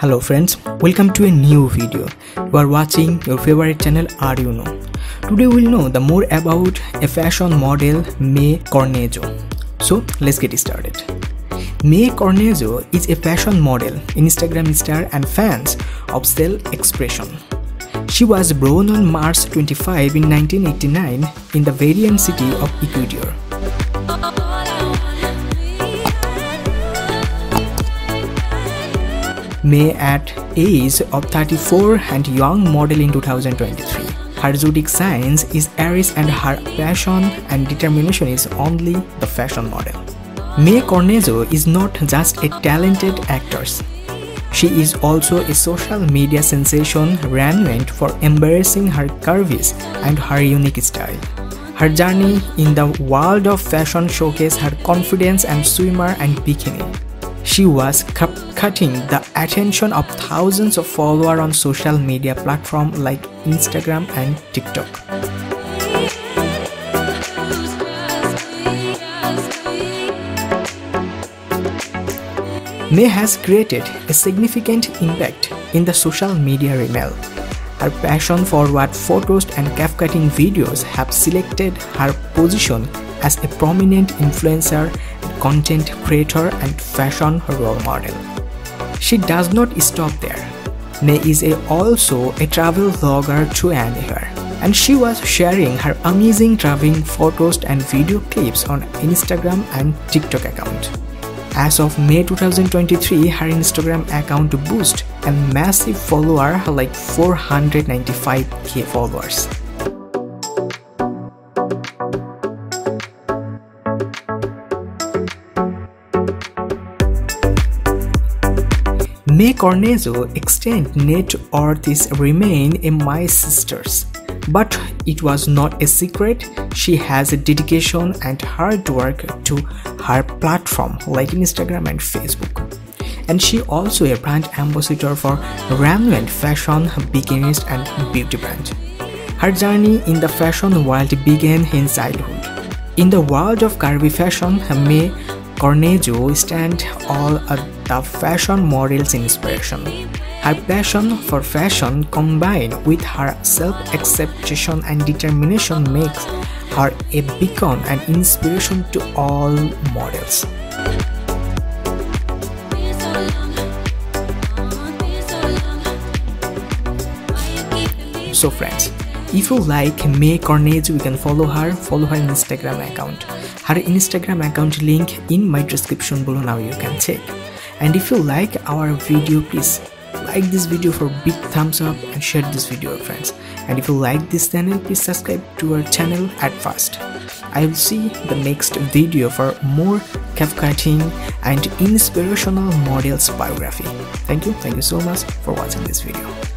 Hello friends, welcome to a new video. You are watching your favorite channel Are You Know. Today we'll know the more about a fashion model May Cornejo. So let's get started. May Cornejo is a fashion model, Instagram star and fans of self-expression. She was born on March 25 in 1989 in the Varian city of Ecuador. May at age of 34 and young model in 2023. Her zodiac signs is Aries and her passion and determination is only the fashion model. May Cornejo is not just a talented actress. She is also a social media sensation renowned for embracing her curves and her unique style. Her journey in the world of fashion showcased her confidence and swimmer and bikini. She was cutting the attention of thousands of followers on social media platforms like Instagram and TikTok. May has created a significant impact in the social media realm. Her passion for what photos and calf-cutting videos have selected her position as a prominent influencer, content creator and fashion role model. She does not stop there. May is a also a travel vlogger to anywhere and she was sharing her amazing traveling photos and video clips on Instagram and TikTok account. As of May 2023, her Instagram account boosted a massive follower like 495k followers. May Cornejo extent net worth is remain in my sisters. But it was not a secret, she has a dedication and hard work to her platform like Instagram and Facebook. And she also a brand ambassador for renowned fashion, bikinis and beauty brand. Her journey in the fashion world began in childhood. In the world of curvy fashion, May Cornejo stand all the fashion model's inspiration. Her passion for fashion combined with her self-acceptation and determination makes her a beacon and inspiration to all models. So friends, if you like May Cornejo, you can follow her, follow her Instagram account. Her Instagram account link in my description below now you can check. And if you like our video, please like this video for big thumbs up and share this video friends. And if you like this channel, please subscribe to our channel at first. I will see the next video for more cutting and inspirational models biography. Thank you. Thank you so much for watching this video.